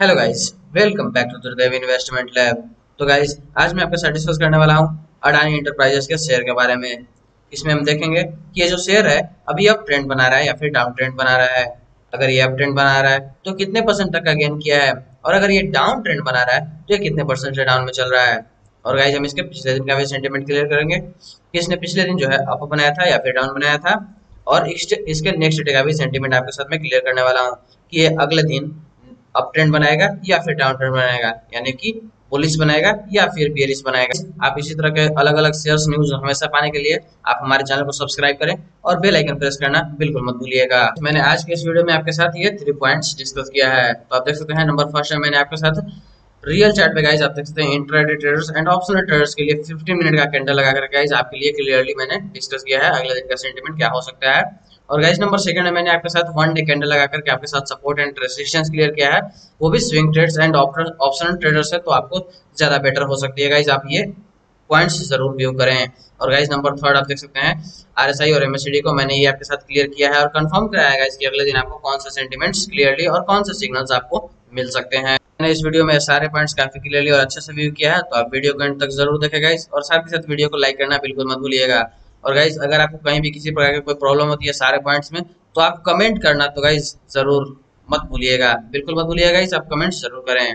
Hello guys welcome back to Durdev investment lab तो guys आज मैं आपके साथ करने वाला हूँ अडानी इंटरप्राइजेस के शेयर के बारे में। इसमें हम देखेंगे कि ये जो शेयर है, अभी अप ट्रेंड बना रहा है या फिर डाउन ट्रेंड बना रहा है। अगर ये अप ट्रेंड बना रहा है तो कितने परसेंट तक का गेन किया है? और अगर ये डाउन ट्रेंड बना रहा है तो ये कितने परसेंट से डाउन में चल रहा है? और गाइज़ हम इसके पिछले दिन का भी सेंटीमेंट क्लियर करेंगे कि इसने पिछले दिन जो है अप बनाया था या फिर डाउन बनाया था। और इसके नेक्स्ट डे का भी सेंटीमेंट आपके साथ में क्लियर करने वाला हूँ कि ये अगले दिन अप ट्रेंड बनाएगा या फिर डाउन ट्रेंड बनाएगा? यानी कि पुलिस बनाएगा या फिर बियरिस बनाएगा। आप इसी तरह के अलग अलग शेयर्स, न्यूज़ हमेशा पाने के लिए आप हमारे चैनल को सब्सक्राइब करें और बेल आइकन प्रेस करना बिल्कुल मत भूलिएगा। मैंने आज के इस वीडियो में आपके साथ ये थ्री पॉइंट्स डिस्कस किया है। तो आप देख सकते हैं नंबर फ़र्स्ट है मैंने आपके साथ रियल चार्ट पे गाइज़ आप देख सकते हैं intraday traders and optional traders के लिए 15 मिनट का कैंडल लगा कर गाइज़ आपके लिए क्लियरली मैंने डिस्कस किया है। अगले दिन का सेंटीमेंट क्या हो सकता है? और गाइस नंबर सेकंड है मैंने आपके साथ वन डे कैंडल लगा करके आपके साथ सपोर्ट एंड रेजिस्टेंस क्लियर किया है। वो भी swing trades and optional traders है तो आपको ज़्यादा बेटर हो सकती है गाइस आप ये पॉइंट्स ज़रूर व्यू करें। और गाइस नंबर थर्ड आप देख सकते हैं आरएसआई और एमएसडी को मैंने ये आपके साथ क्लियर किया है और कंफर्म कराया गाइस कि अगले दिन आपको कौन सा सेंटीमेंट्स क्लियरली और कौन सा सिग्नल्स आपको मिल सकते हैं। मैंने इस वीडियो में सारे पॉइंट्स काफ़ी क्लियरली और अच्छे से व्यू किया है तो आप वीडियो को एंड तक ज़रूर देखें गाइस और साथ ही साथ वीडियो को लाइक करना बिल्कुल मत भूलिएगा। और गाइज़ अगर आपको कहीं भी किसी प्रकार की कोई प्रॉब्लम होती है सारे पॉइंट्स में तो आप कमेंट करना तो गाइज़ ज़रूर मत भूलिएगा। बिल्कुल मत भूलिएगा गाइज़ आप कमेंट ज़रूर करें।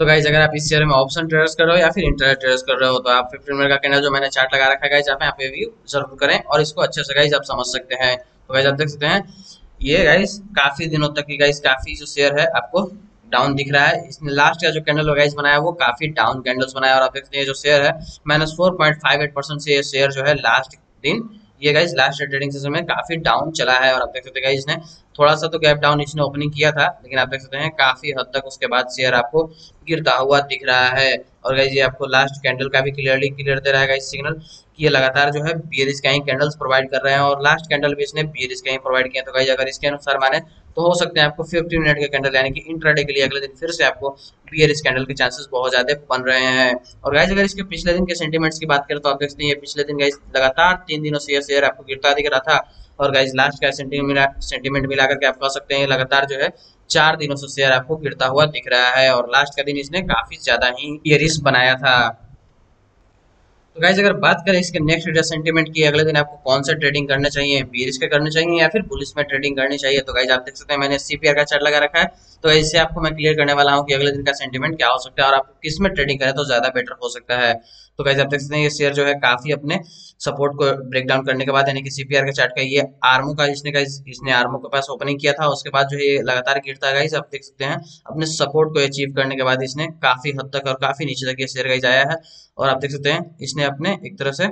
तो गाइज़ अगर आप इस शेयर में ऑप्शन ट्रेडर्स कर रहे हो या फिर इंटर ट्रेडर्स कर रहे हो तो आप फिफ्टीन मिनट का कैंडल जो मैंने चार्ट लगा रखा है गाइज़ आप यहाँ पे व्यू ज़रूर करें और इसको अच्छे से गाइज़ आप समझ सकते हैं। तो गाइज़ आप देख सकते हैं ये गाइस काफ़ी दिनों तक की गाइज़ काफ़ी जो शेयर है, आपको डाउन दिख रहा है। इसने लास्ट का जो कैंडल गाइज़ बनाया, वो काफ़ी डाउन कैंडल्स बनाया और आप देखते हैं जो शेयर है minus four point five eight percent से ये शेयर जो है लास्ट दिन, ये गाइज़ लास्ट ट्रेडिंग सेशन में काफ़ी डाउन चला है और आप देख सकते हैं इसने थोड़ा सा तो गैप डाउन इसने ओपनिंग किया था, लेकिन आप देख सकते हैं काफ़ी हद तक उसके बाद शेयर आपको गिरता हुआ दिख रहा है। और गाइज़ ये आपको लास्ट कैंडल का भी क्लियरली क्लियर दे रहा है गाइज़ सिग्नल कि ये लगातार जो है बियरिस का ही कैंडल्स प्रोवाइड कर रहे हैं और लास्ट कैंडल भी इसने बियरिस का ही प्रोवाइड किया तो गाइज़ अगर इसके अनुसार माने तो हो सकते हैं आपको 50 मिनट के कैंडल यानी कि इंट्राडे के लिए अगले दिन फिर से आपको बियरिस कैंडल के चांसेस बहुत ज़्यादा बन रहे हैं। और गाइज़ अगर इसके पिछले दिन के सेंटीमेंट्स की बात करें तो आप देखते हैं पिछले दिन गाइज़ लगातार तीन दिनों से यह शेयर आपको गिरता दिख रहा था। और गाइज़ लास्ट का सेंटीमेंट मिला सेंटीमेंट मिला करके आप कह सकते हैं लगातार जो है चार दिनों से शेयर आपको गिरता हुआ दिख रहा है और लास्ट का दिन इसने काफ़ी ज़्यादा ही बियरिस बनाया था। तो गाइज़ अगर बात करें इसके नेक्स्ट डे सेंटीमेंट की, अगले दिन आपको कौन सा ट्रेडिंग करना चाहिए? बीरिस के करने चाहिए या फिर पुलिस में ट्रेडिंग करनी चाहिए? तो गाइज़ आप देख सकते हैं मैंने सीपीआर का चार्ट लगा रखा है। तो इससे आपको मैं क्लियर करने वाला हूँ कि अगले दिन का सेंटीमेंट क्या हो सकता है और आप किसमें ट्रेडिंग करें तो ज़्यादा बेटर हो सकता है। तो गाइज़ आप देख सकते हैं ये शेयर जो है, काफ़ी अपने सपोर्ट को ब्रेक डाउन करने के बाद, यानी कि सीपीआर के चार्ट का ये आर्मो का इसने का इसने आर्मो के पास ओपनिंग किया था। उसके बाद जो है लगातार गिरता गाइज़ आप देख सकते हैं, अपने सपोर्ट को अचीव करने के बाद इसने काफ़ी हद तक और काफ़ी नीचे तक ये शेयर गाइज़ आया है। और आप देख सकते हैं, इसने अपने एक तरह से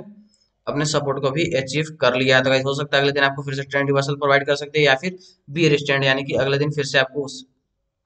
अपने सपोर्ट को भी अचीव कर लिया है। तो गाइज़ हो सकता है अगले दिन आपको फिर से ट्रेंड रिवर्सल प्रोवाइड कर सकते हैं, या फिर बी स्टैंड यानी कि अगले दिन फिर से आपको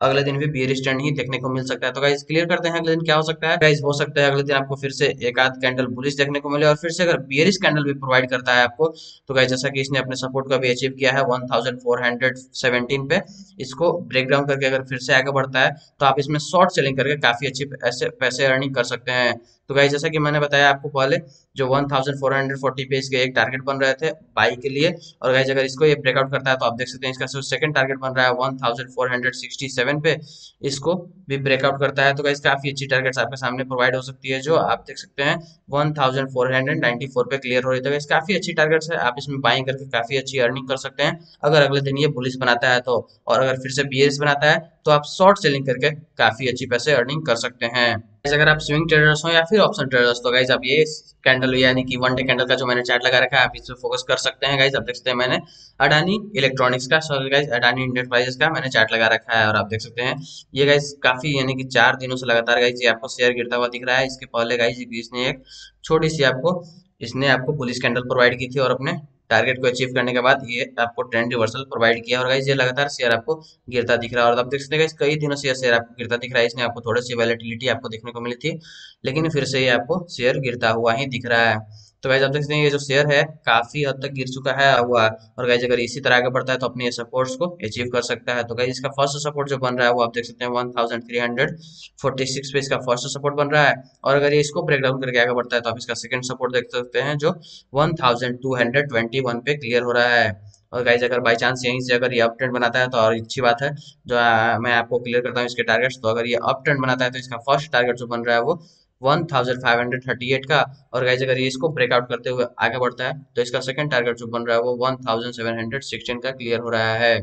अगले दिन भी बियर स्टैंड ही देखने को मिल सकता है। तो गाइज़ क्लियर करते हैं अगले दिन क्या हो सकता है? गाइज़ हो सकता है अगले दिन आपको फिर से एक आध कैंडल बुलिस देखने को मिले और फिर से अगर बियरिश कैंडल भी प्रोवाइड करता है आपको तो गाइज़ जैसा कि इसने अपने सपोर्ट को भी अचीव किया है 1417 पे, इसको ब्रेक डाउन करके अगर फिर से आगे बढ़ता है तो आप इसमें शॉर्ट सेलिंग करके काफ़ी अच्छी पैसे अर्निंग कर सकते हैं। तो गाइज़ जैसा कि मैंने बताया आपको पहले, जो 1440 पे इसके एक टारगेट बन रहे थे बाई के लिए। और गाइज़ अगर इसको ये ब्रेकआउट करता है तो आप देख सकते हैं इसका सेकंड टारगेट बन रहा है 1467 पे इसको भी ब्रेकआउट करता है। तो गाइज़ काफ़ी अच्छी टारगेट्स आपके सामने प्रोवाइड हो सकती है, जो आप देख सकते हैं 1494 पे क्लियर हो रही है। तो काफ़ी अच्छी टारगेट्स है, आप इसमें बाइंग करके काफ़ी अच्छी अर्निंग कर सकते हैं। अगर अगले दिन ये बुलिस बनाता है तो और अगर फिर से बी बनाता है तो आप शॉर्ट सेलिंग करके काफ़ी अच्छी पैसे अर्निंग कर सकते हैं। अगर आप स्विंग ट्रेडर्स हो या फिर ऑप्शन ट्रेडर्स तो गाइज़ आप ये कैंडल यानी कि वन डे कैंडल का जो मैंने चार्ट लगा रखा है, आप इस पर फोकस कर सकते हैं गाइज़ आप देख सकते हैं मैंने अडानी इलेक्ट्रॉनिक्स का सॉरी गाइज़ अडानी इंटरप्राइजेस का मैंने चार्ट लगा रखा है और आप देख सकते हैं। ये गाइज़ काफ़ी यानी कि चार दिनों से लगातार गाइज़ ये आपको शेयर गिरता हुआ दिख रहा है। इसके पहले गाइज़ इसने एक छोटी सी आपको, इसने आपको पुलिस कैंडल प्रोवाइड की थी और अपने टारगेट को अचीव करने के बाद ये आपको ट्रेंड रिवर्सल प्रोवाइड किया और ये लगातार शेयर आपको गिरता दिख रहा है। और आप देख सकते हैं कई दिनों से शेयर आपको गिरता दिख रहा है। इसमें आपको थोड़ी सी वैलिटिलिटी आपको देखने को मिली थी, लेकिन फिर से ये आपको शेयर गिरता हुआ ही दिख रहा है। तो गाइज़ आप देख सकते हैं, ये जो शेयर है, काफ़ी हद तक गिर चुका है, हुआ और गाइज़ अगर इसी तरह आगे बढ़ता है तो अपने सपोर्ट्स को अचीव कर सकता है। तो गाइज़ इसका फ़र्स्ट सपोर्ट जो बन रहा है, वो आप देख सकते हैं one thousand three hundred forty six पे इसका फ़र्स्ट सपोर्ट बन रहा है। और अगर ये इसको ब्रेक डाउन करके आगे बढ़ता है तो आप इसका सेकंड सपोर्ट देख सकते हैं, जो one thousand two hundred twenty one पे क्लियर हो रहा है। और गाइज़ अगर बाई चांस यहीं से अगर ये अप ट्रेंड बनाता है तो और अच्छी बात है, जो मैं आपको क्लियर करता हूँ इसके टारगेट्स तो अगर ये अप ट्रेंड बनाता है तो इसका फ़र्स्ट टारगेट जो बन रहा है, वो 1538 का। और गाइज़ अगर ये इसको ब्रेकआउट करते हुए आगे बढ़ता है तो इसका सेकंड टारगेट जो बन रहा है, वो 1716 का क्लियर हो रहा है।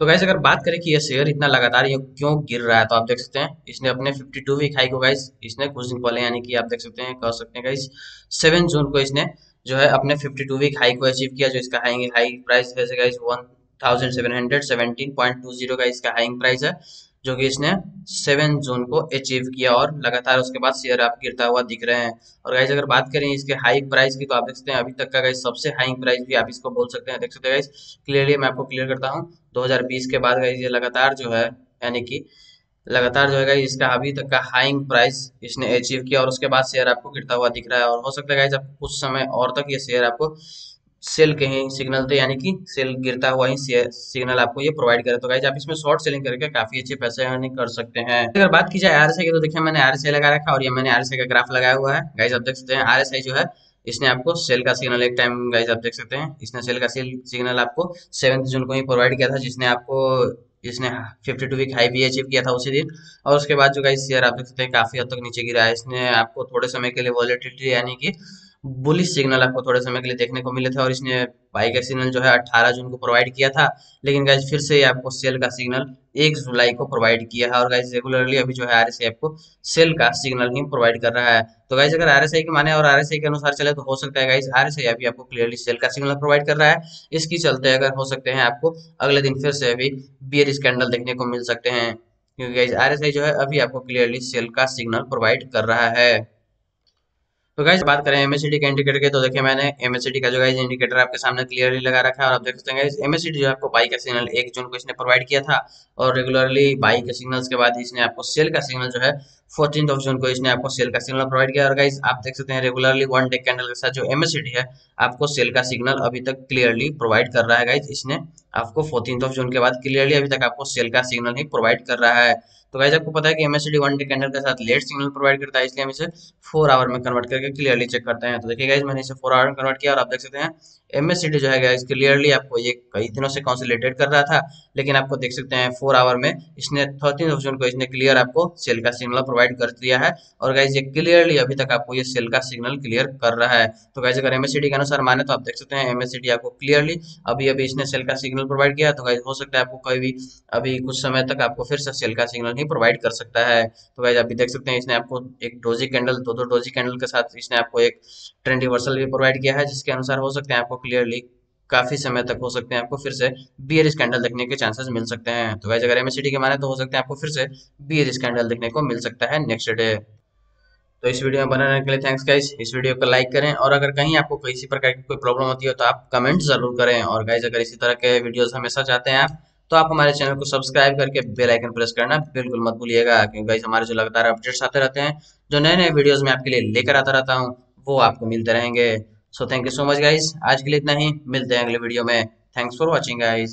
तो गाइज़ अगर बात करें कि ये शेयर इतना लगातार ये क्यों गिर रहा है तो आप देख सकते हैं, इसने अपने 52 वीक हाई को गाइज़ इसने कुछ दिन पहले, यानी कि आप देख सकते हैं कह सकते हैं गाइज़ सेवन जून को इसने जो है अपने 52 वीक हाई को अचीव किया, जो इसका हाई हाई प्राइस है guys one thousand seven hundred seventeen point two zero का इसका हाइंग प्राइस है। जो कि इसने सेवन जून को अचीव किया और लगातार उसके बाद शेयर आप गिरता हुआ दिख रहे हैं। और गाइज़ अगर बात करें इसके हाई प्राइस की तो आप देख सकते हैं अभी तक का गाइज़ सबसे हाई प्राइस भी आप इसको बोल सकते हैं। देख सकते हैं गाइज़ क्लियरली मैं आपको क्लियर करता हूँ 2020 के बाद गाइज़ ये लगातार जो है, यानी कि लगातार जो है इसका अभी तक का हाइंग प्राइस इसने अचीव किया और उसके बाद शेयर आपको गिरता हुआ दिख रहा है। और हो सकता है गाइज़ आप कुछ समय और तक ये शेयर आपको सेल के ही सिग्नल थे, यानी कि सेल गिरता हुआ ही सिग्नल आपको ये प्रोवाइड करे। तो गाइज़ आप इसमें शॉर्ट सेलिंग करके काफ़ी अच्छे पैसे अर्निंग कर सकते हैं। अगर बात की जाए आरएसआई की तो देखिए मैंने आरएसआई लगा रखा और ये मैंने आरएसआई का ग्राफ लगाया हुआ है। गाइज़ आप देख सकते हैं आरएसआई जो है, इसने आपको सेल का सिग्नल एक टाइम गाइज़ आप देख सकते हैं, इसने सेल का सेल सिग्नल आपको सेवन जून को ही प्रोवाइड किया था, जिसने आपको इसने 52 वीक हाई भी अचीव किया था उसी दिन। और उसके बाद जो गाइस शेयर आप देख सकते हैं, काफ़ी हद तक नीचे गिरा है। इसने आपको थोड़े समय के लिए वॉलेटिलिटी यानी कि बुलिश सिग्नल आपको थोड़े समय के लिए देखने को मिले थे और इसने बाई का सिग्नल जो है 18 जून को प्रोवाइड किया था। लेकिन गाइज़ फिर से आपको सेल का सिग्नल एक जुलाई को प्रोवाइड किया है और गाइज़ रेगुलरली अभी जो है आरएसआई आपको सेल का सिग्नल ही प्रोवाइड कर रहा है। तो गाइज़ अगर आरएसआई के माने और आरएसआई के अनुसार चले तो हो सकता है गाइज़ आरएसआई अभी आपको क्लियरली सेल का सिग्नल प्रोवाइड कर रहा है। इसकी चलते अगर हो सकते हैं आपको अगले दिन फिर से अभी बियर स्कैंडल देखने को मिल सकते हैं। क्योंकि गाइज़ आरएसआई जो है अभी आपको क्लियरली सेल का सिग्नल प्रोवाइड कर रहा है। तो गाइज़ बात करें एमएससीडी के इंडिकेटर के तो देखिए मैंने एमएससीडी का जो गाइज़ इंडिकेटर आपके सामने क्लियरली लगा रखा है और आप देख सकते हैं एमएससीडी जो आपको बाई का सिग्नल एक जून को इसने प्रोवाइड किया था और रेगुलरली बाई के सिग्नल्स के बाद इसने आपको सेल का सिग्नल जो है फोर्टीन ऑफ़ जून को इसने आपको सेल का सिग्नल प्रोवाइड किया। और गाइज़ आप देख सकते हैं रेगुलरली वन डे कैंडल के साथ जो एमएससीडी है, आपको सेल का सिग्नल अभी तक क्लियरली प्रोवाइड कर रहा है गाइज़ इसने आपको फोर्टीन ऑफ़ जून के बाद क्लियरली अभी तक आपको सेल का सिग्नल ही प्रोवाइड कर रहा है। तो गाइज़ आपको पता है कि एमएसडी वन डे कैंडल के साथ लेट सिग्नल प्रोवाइड करता है, इसलिए हम इसे फोर आवर में कन्वर्ट करके क्लियरली चेक करते हैं। तो देखिए गाइज़ मैंने इसे फोर आवर में कन्वर्ट किया और आप देख सकते हैं एमएससीडी जो है गाइज़ क्लियरली आपको ये कई दिनों से कॉन्सिलेटेड कर रहा था, लेकिन आपको देख सकते हैं फोर आवर में इसने थर्टीन ऑफ़ जून को इसने क्लियर आपको सेल का सिग्नल प्रोवाइड कर दिया है। और गाइज़ ये क्लियरली अभी तक आपको ये सेल का सिग्नल क्लियर कर रहा है। तो गाइज़ अगर एमएससीडी के अनुसार माने तो आप देख सकते हैं एमएससीडी आपको क्लियरली अभी अभी इसने सेल का सिग्नल प्रोवाइड किया। तो गाइज़ हो सकता है आपको कभी भी अभी कुछ समय तक आपको फिर से सेल का सिग्नल ही प्रोवाइड कर सकता है। तो गाइज़ अभी देख सकते हैं इसने आपको एक डोजी कैंडल दो दो डोजी कैंडल के साथ इसने आपको एक ट्रेंड रिवर्सल भी प्रोवाइड किया है, जिसके अनुसार हो सकते हैं आपको क्लियरली काफ़ी समय तक हो सकते हैं आपको फिर से बियर स्कैंडल देखने के चांसेस मिल सकते हैं। तो वैसे अगर एमएससीटी के माने तो हो सकते हैं आपको फिर से बियर स्कैंडल देखने को मिल सकता है नेक्स्ट डे तो इस वीडियो में बनाने के लिए थैंक्स गाइज़ इस वीडियो को लाइक करें और अगर कहीं आपको किसी प्रकार की कोई प्रॉब्लम होती है तो आप कमेंट ज़रूर करें। और गाइज़ अगर इसी तरह के वीडियोस हमेशा चाहते हैं आप तो आप हमारे चैनल को सब्सक्राइब करके बेल आइकन प्रेस करना बिल्कुल मत भूलिएगा, क्योंकि गाइज़ हमारे जो लगातार अपडेट्स आते रहते हैं, जो नए नए वीडियोस में आपके लिए लेकर आता रहता हूँ, वो आपको मिलते रहेंगे। So thank you so much guys आज के लिए इतना ही। मिलते हैं अगले वीडियो में। Thanks for watching guys.